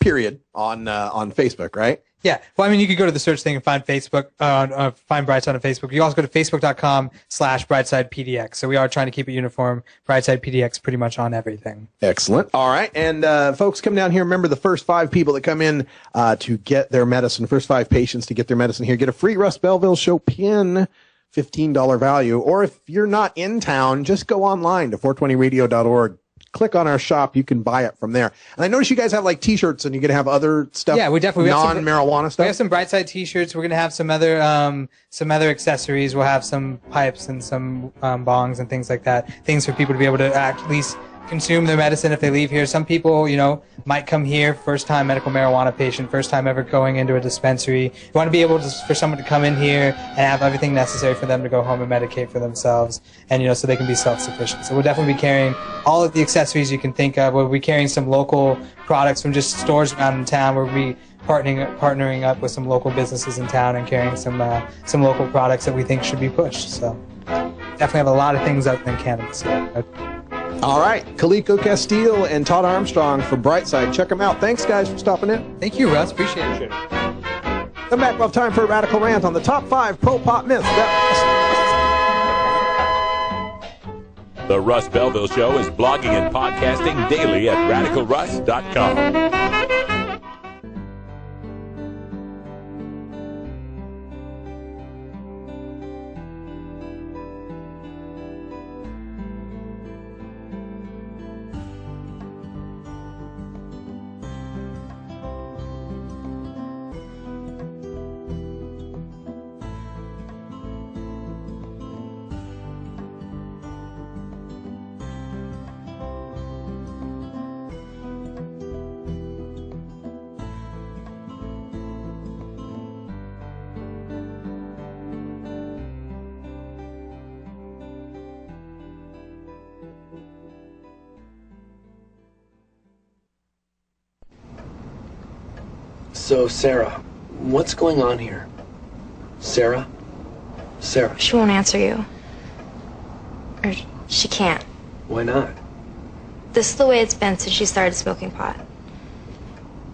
period on uh, on Facebook, right?
Yeah. Well, I mean, you could go to the search thing and find Facebook, uh, uh, find Brightside on Facebook. You also go to facebook.com slash Brightside PDX. So we are trying to keep it uniform. Brightside PDX pretty much on everything.
Excellent. All right. And uh, folks, come down here. Remember the first five people that come in uh, to get their medicine, first five patients to get their medicine here, get a free Russ Belville show pin, $15 value. Or if you're not in town, just go online to 420radio.org. Click on our shop. You can buy it from there. And I notice you guys have like t-shirts and you can have other stuff.
Yeah, we definitely we have some-
non-marijuana
We have some Brightside T-shirts. We're gonna have some other um, some other accessories. We'll have some pipes and some um, bongs and things like that. Things for people to be able to at least consume their medicine if they leave here. Some people, you know, might come here first time medical marijuana patient, first time ever going into a dispensary. You want to be able to for someone to come in here and have everything necessary for them to go home and medicate for themselves, and you know, so they can be self-sufficient. So we'll definitely be carrying all of the accessories you can think of. We'll be carrying some local products from just stores around in town. We'll be partnering partnering up with some local businesses in town and carrying some uh, some local products that we think should be pushed. So definitely have a lot of things other than cannabis. here.
All right. Kaliko Castille and Todd Armstrong from Brightside. Check them out. Thanks, guys, for stopping in.
Thank you, Russ. Appreciate it.
Come back. We'll have time for a radical rant on the top five pro pop myths. That-
The Russ Belville Show is blogging and podcasting daily at radicalruss.com.
So, Sarah, what's going on here? Sarah? Sarah,
She won't answer you. Or she can't.
why not?
This is the way it's been since she started smoking pot.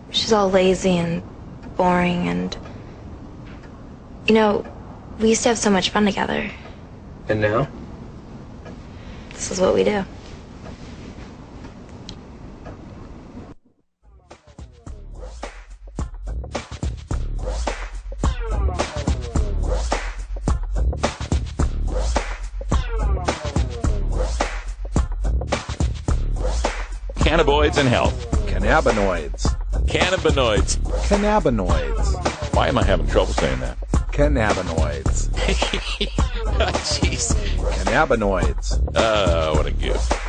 She's all lazy and boring and. You know, we used to have so much fun together.
And now?
This is what we do.
Cannabinoids.
Cannabinoids.
Cannabinoids. Why am I having trouble saying that?
Cannabinoids. *laughs*
Jeez.
Cannabinoids.
Uh, what a gift.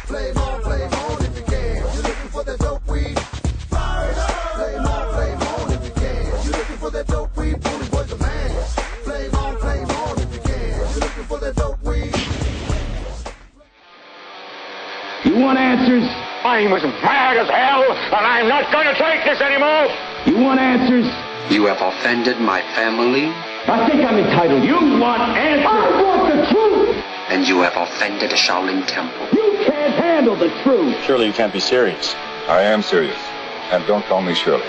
I'm as mad as hell, and I'm not going to take this anymore.
You want answers?
You have offended my family.
I think I'm entitled. You want answers? I want the truth.
And you have offended the Shaolin Temple.
You can't handle the truth.
Surely you can't be serious.
I am serious. And don't call me Shirley.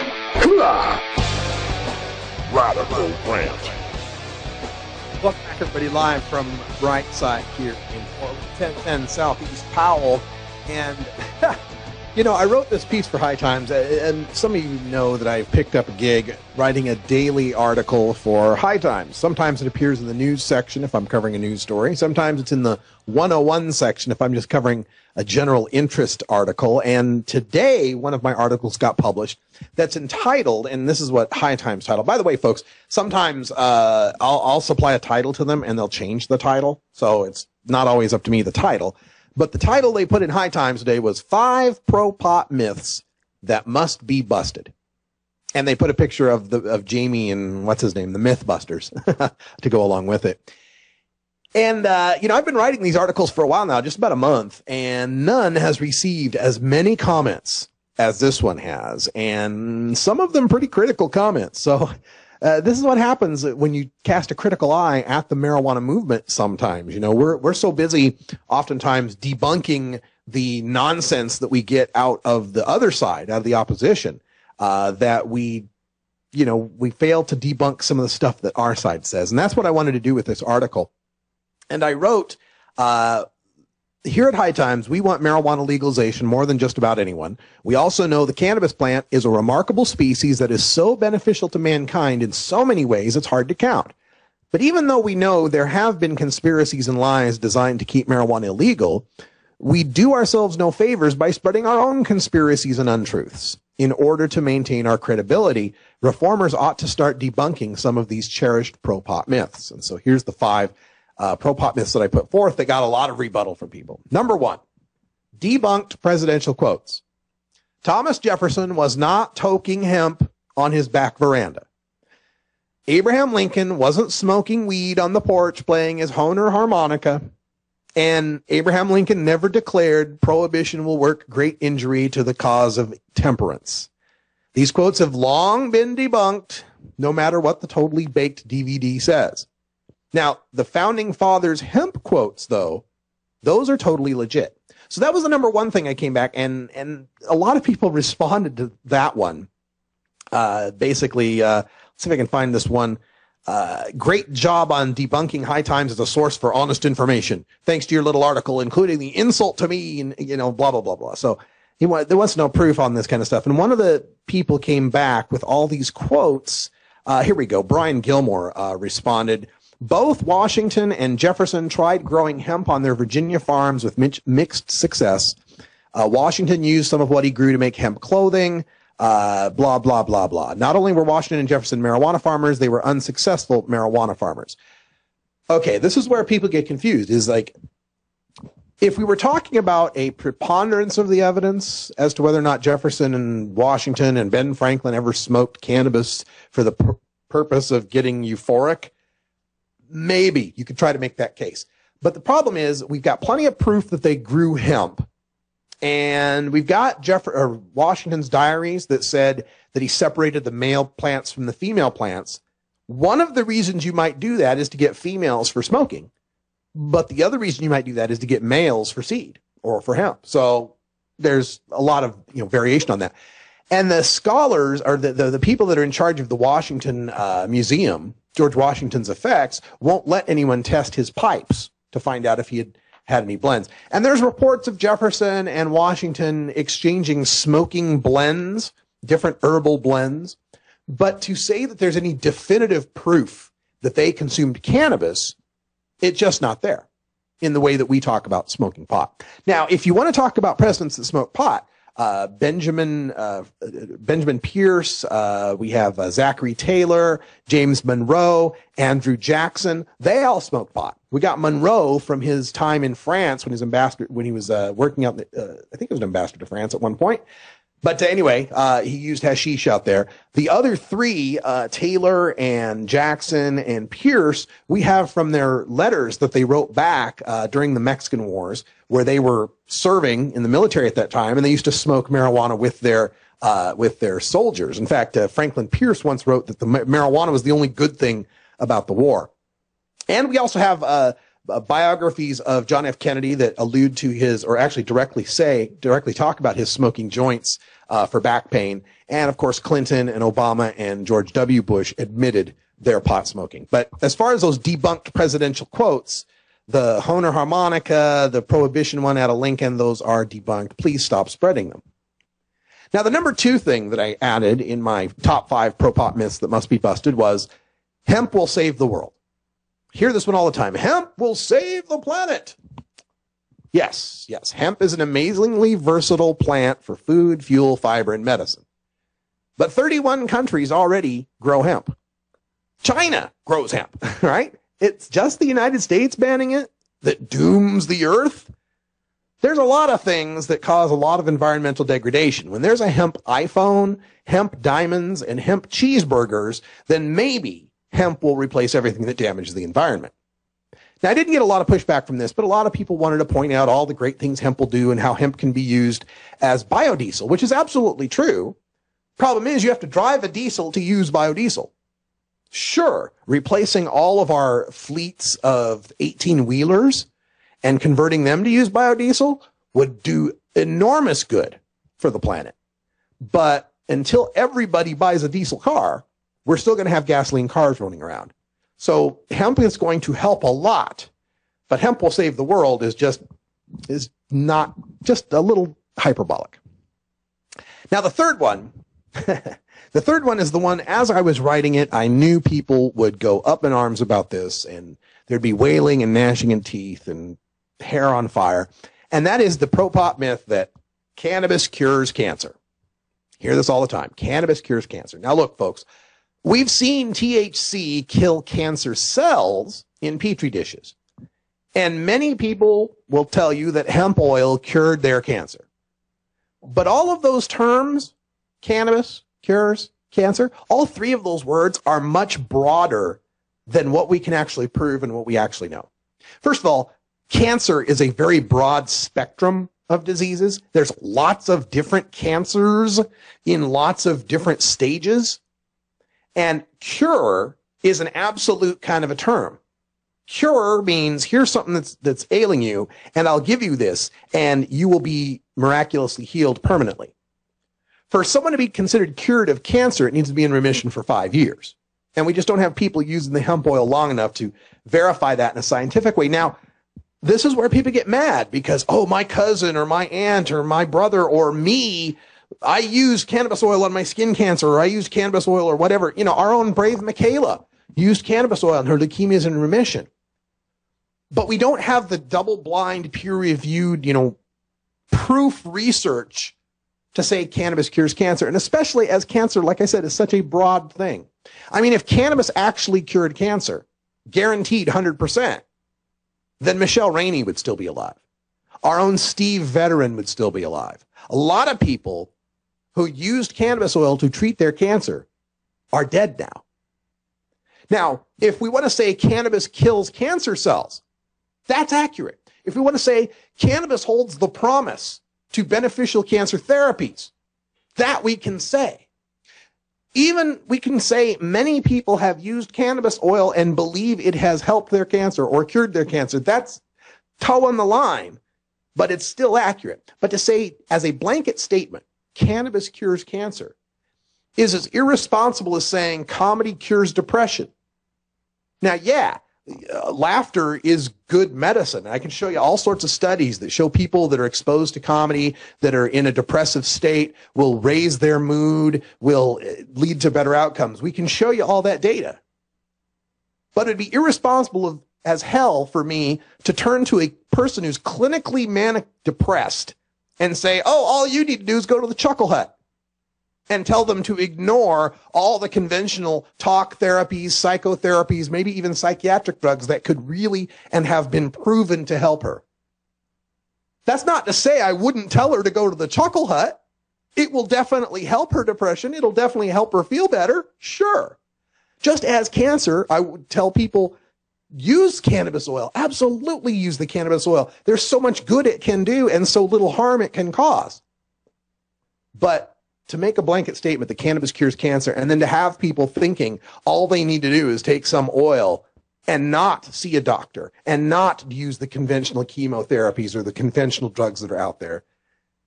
Radical Rant.
Welcome back, everybody, live from Brightside here in 1010 Southeast Powell. And, *laughs* you know, I wrote this piece for High Times, and some of you know that I've picked up a gig writing a daily article for High Times. Sometimes it appears in the news section if I'm covering a news story. Sometimes it's in the 101 section if I'm just covering a general interest article. And today, one of my articles got published that's entitled, and this is what High Times title. By the way, folks, sometimes uh, I'll, I'll supply a title to them and they'll change the title. So it's not always up to me, the title. But the title they put in High Times today was Five Pro Pot Myths That Must Be Busted. And they put a picture of the of Jamie and what's his name, the Mythbusters, *laughs* to go along with it. And, uh, you know, I've been writing these articles for a while now, just about a month, and none has received as many comments as this one has. And some of them pretty critical comments. So, uh, this is what happens when you cast a critical eye at the marijuana movement sometimes. You know, we're, we're so busy oftentimes debunking the nonsense that we get out of the other side, out of the opposition, uh, that we, you know, we fail to debunk some of the stuff that our side says. And that's what I wanted to do with this article. And I wrote, uh, here at High Times, we want marijuana legalization more than just about anyone. We also know the cannabis plant is a remarkable species that is so beneficial to mankind in so many ways it's hard to count. But even though we know there have been conspiracies and lies designed to keep marijuana illegal, we do ourselves no favors by spreading our own conspiracies and untruths. In order to maintain our credibility, reformers ought to start debunking some of these cherished pro-pot myths. And so here's the five uh, pro pot myths that I put forth that got a lot of rebuttal from people. Number one, debunked presidential quotes. Thomas Jefferson was not toking hemp on his back veranda. Abraham Lincoln wasn't smoking weed on the porch playing his Hohner harmonica. And Abraham Lincoln never declared prohibition will work great injury to the cause of temperance. These quotes have long been debunked, no matter what the totally baked DVD says. Now, the founding fathers hemp quotes, though, those are totally legit. So that was the number one thing I came back and, and a lot of people *laughs* responded to that one. Uh, basically, uh, let's see if I can find this one. Uh, great job on debunking High Times as a source for honest information. Thanks to your little article, including the insult to me and, you know, blah, blah, blah, blah. So he there was no proof on this kind of stuff. And one of the people came back with all these quotes. Uh, here we go. Brian Gilmore, uh, responded. Both Washington and Jefferson tried growing hemp on their Virginia farms with mixed success. Uh, Washington used some of what he grew to make hemp clothing. Uh, blah blah blah blah. Not only were Washington and Jefferson marijuana farmers, they were unsuccessful marijuana farmers. Okay, this is where people get confused. Is like if we were talking about a preponderance of the evidence as to whether or not Jefferson and Washington and Ben Franklin ever smoked cannabis for the pr- purpose of getting euphoric, maybe you could try to make that case. But the problem is we've got plenty of proof that they grew hemp. And we've got Jeff or Washington's diaries that said that he separated the male plants from the female plants. One of the reasons you might do that is to get females for smoking. But the other reason you might do that is to get males for seed or for hemp. So there's a lot of you know variation on that. And the scholars are the, the, the people that are in charge of the Washington uh, Museum George Washington's effects won't let anyone test his pipes to find out if he had had any blends. And there's reports of Jefferson and Washington exchanging smoking blends, different herbal blends. But to say that there's any definitive proof that they consumed cannabis, it's just not there in the way that we talk about smoking pot. Now, if you want to talk about presidents that smoke pot, uh, Benjamin uh, Benjamin Pierce. Uh, we have uh, Zachary Taylor, James Monroe, Andrew Jackson. They all smoke pot. We got Monroe from his time in France when he was ambassador when he was uh, working out. Uh, I think he was an ambassador to France at one point. But anyway, uh, he used hashish out there. The other three, uh, Taylor and Jackson and Pierce, we have from their letters that they wrote back uh, during the Mexican Wars, where they were serving in the military at that time, and they used to smoke marijuana with their uh, with their soldiers. In fact, uh, Franklin Pierce once wrote that the ma- marijuana was the only good thing about the war. And we also have uh, biographies of John F. Kennedy that allude to his, or actually directly say, directly talk about his smoking joints uh, for back pain. And of course, Clinton and Obama and George W. Bush admitted their pot smoking. But as far as those debunked presidential quotes, the Hohner harmonica, the prohibition one out of Lincoln, those are debunked. Please stop spreading them. Now, the number two thing that I added in my top five pro pot myths that must be busted was hemp will save the world. Hear this one all the time. Hemp will save the planet. Yes, yes. Hemp is an amazingly versatile plant for food, fuel, fiber, and medicine. But 31 countries already grow hemp. China grows hemp, *laughs* right? It's just the United States banning it that dooms the earth. There's a lot of things that cause a lot of environmental degradation. When there's a hemp iPhone, hemp diamonds, and hemp cheeseburgers, then maybe hemp will replace everything that damages the environment. Now, I didn't get a lot of pushback from this, but a lot of people wanted to point out all the great things hemp will do and how hemp can be used as biodiesel, which is absolutely true. Problem is, you have to drive a diesel to use biodiesel. Sure, replacing all of our fleets of 18 wheelers and converting them to use biodiesel would do enormous good for the planet. But until everybody buys a diesel car, we're still going to have gasoline cars running around. So hemp is going to help a lot, but hemp will save the world is just, is not just a little hyperbolic. Now the third one, *laughs* the third one is the one as I was writing it, I knew people would go up in arms about this and there'd be wailing and gnashing in teeth and hair on fire. And that is the pro pot myth that cannabis cures cancer. Hear this all the time. Cannabis cures cancer. Now look, folks, we've seen THC kill cancer cells in petri dishes. And many people will tell you that hemp oil cured their cancer. But all of those terms, cannabis cures cancer, all three of those words are much broader than what we can actually prove and what we actually know. First of all, cancer is a very broad spectrum of diseases. There's lots of different cancers in lots of different stages. And cure is an absolute kind of a term. Cure means here's something that's, that's ailing you and I'll give you this and you will be miraculously healed permanently. For someone to be considered cured of cancer, it needs to be in remission for five years. And we just don't have people using the hemp oil long enough to verify that in a scientific way. Now, this is where people get mad because, oh, my cousin or my aunt or my brother or me, I used cannabis oil on my skin cancer or I used cannabis oil or whatever. You know, our own brave Michaela used cannabis oil and her leukemia is in remission. But we don't have the double blind, peer reviewed, you know, proof research to say cannabis cures cancer. And especially as cancer, like I said, is such a broad thing. I mean, if cannabis actually cured cancer, guaranteed 100%, then Michelle Rainey would still be alive. Our own Steve Veteran would still be alive. A lot of people who used cannabis oil to treat their cancer are dead now. Now, if we want to say cannabis kills cancer cells, that's accurate. If we want to say cannabis holds the promise to beneficial cancer therapies, that we can say. Even we can say many people have used cannabis oil and believe it has helped their cancer or cured their cancer. That's toe on the line, but it's still accurate. But to say as a blanket statement, cannabis cures cancer is as irresponsible as saying comedy cures depression. Now, yeah, uh, laughter is good medicine. I can show you all sorts of studies that show people that are exposed to comedy, that are in a depressive state, will raise their mood, will uh, lead to better outcomes. We can show you all that data. But it'd be irresponsible of, as hell for me to turn to a person who's clinically manic depressed and say, oh, all you need to do is go to the Chuckle Hut and tell them to ignore all the conventional talk therapies, psychotherapies, maybe even psychiatric drugs that could really and have been proven to help her. That's not to say I wouldn't tell her to go to the Chuckle Hut. It will definitely help her depression. It'll definitely help her feel better. Sure. Just as cancer, I would tell people use cannabis oil. Absolutely use the cannabis oil. There's so much good it can do and so little harm it can cause. But to make a blanket statement that cannabis cures cancer and then to have people thinking all they need to do is take some oil and not see a doctor and not use the conventional chemotherapies or the conventional drugs that are out there.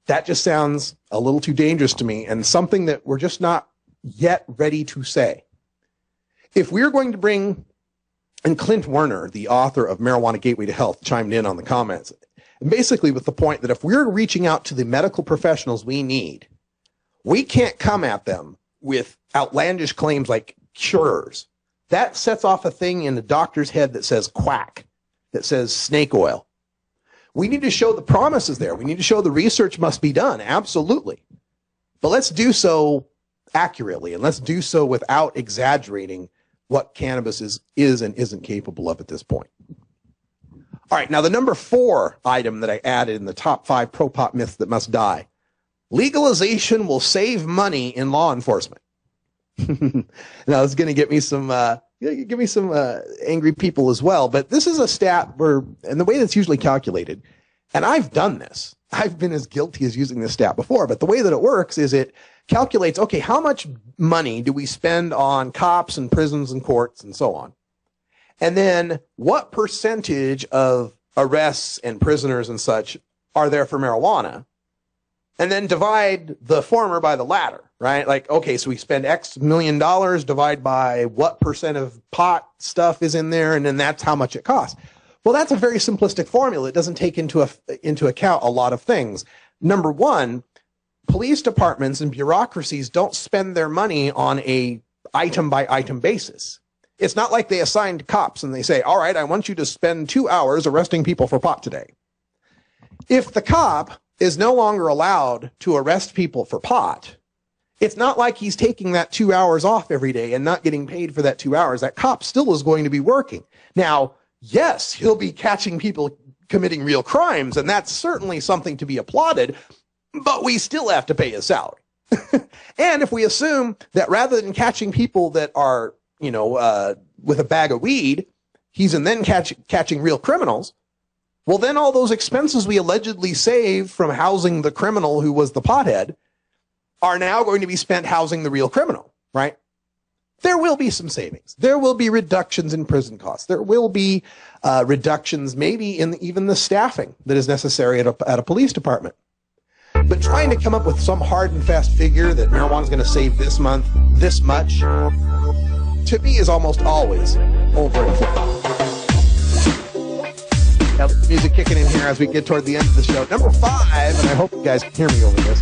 That just sounds a little too dangerous to me and something that we're just not yet ready to say. If we're going to bring, and Clint Werner, the author of Marijuana Gateway to Health, chimed in on the comments, basically with the point that if we're reaching out to the medical professionals we need, we can't come at them with outlandish claims like cures. That sets off a thing in the doctor's head that says quack, that says snake oil. We need to show the promises there. We need to show the research must be done. Absolutely. But let's do so accurately and let's do so without exaggerating what cannabis is, is and isn't capable of at this point. All right. Now, the number four item that I added in the top five pro pop myths that must die legalization will save money in law enforcement. *laughs* now, it's going to get me some, uh, give me some uh, angry people as well. But this is a stat where, and the way that's usually calculated, and I've done this. I've been as guilty as using this stat before, but the way that it works is it calculates, okay, how much money do we spend on cops and prisons and courts and so on? And then what percentage of arrests and prisoners and such are there for marijuana? And then divide the former by the latter, right? Like, okay, so we spend X million dollars, divide by what percent of pot stuff is in there, and then that's how much it costs. Well, that's a very simplistic formula. It doesn't take into, a, into account a lot of things. Number one, police departments and bureaucracies don't spend their money on a item by item basis. It's not like they assigned cops and they say, all right, I want you to spend two hours arresting people for pot today. If the cop is no longer allowed to arrest people for pot, it's not like he's taking that two hours off every day and not getting paid for that two hours. That cop still is going to be working. Now, yes, he'll be catching people committing real crimes, and that's certainly something to be applauded, but we still have to pay his salary. *laughs* and if we assume that rather than catching people that are, you know, uh, with a bag of weed, he's and then catch, catching real criminals, well, then all those expenses we allegedly saved from housing the criminal who was the pothead are now going to be spent housing the real criminal, right? There will be some savings. There will be reductions in prison costs. There will be uh, reductions, maybe in even the staffing that is necessary at a, at a police department. But trying to come up with some hard and fast figure that marijuana is going to save this month this much, to me, is almost always overinflated. Now, music kicking in here as we get toward the end of the show. Number five, and I hope you guys can hear me over this.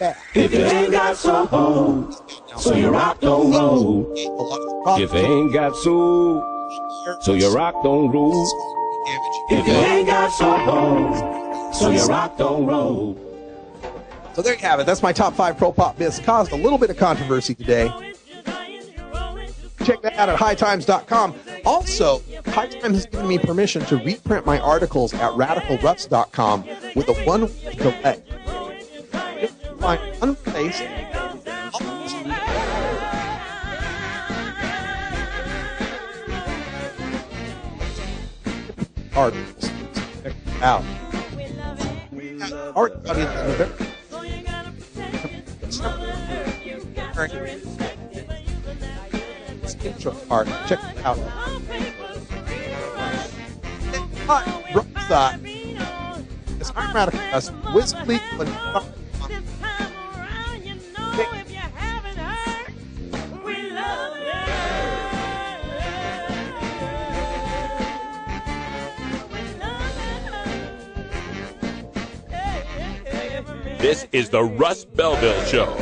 roll. If you ain't got soul, so you rock don't roll. If you ain't got soul, so you rock don't roll. If you ain't got soul, so you rock don't roll.
So there you have it. That's my top five pro pop myths. Caused a little bit of controversy today. Check that out at hightimes.com. Also, High Times has given me permission to reprint my articles at radicalruss.com with a one week delay. Find unplaced articles. Check it out. Art intro part. Check it out. Hi, Brookside. It's I'm Radical Wiz Cleveland.
This is the Russ Belville Show.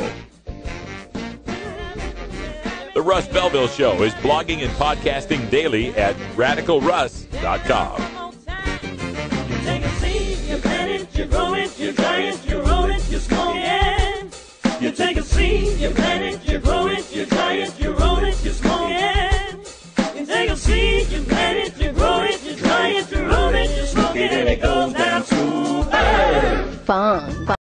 The Russ Belville Show is blogging and podcasting daily at radicalruss.com.
You plant it, you grow it, you dry it,
you take a seed, you plant it, you grow it, you dry it, you roll it, you smoke it. You take a seed, you plant it, you grow it, you dry it, you roll it, you smoke it,
and it goes down too.
Fun.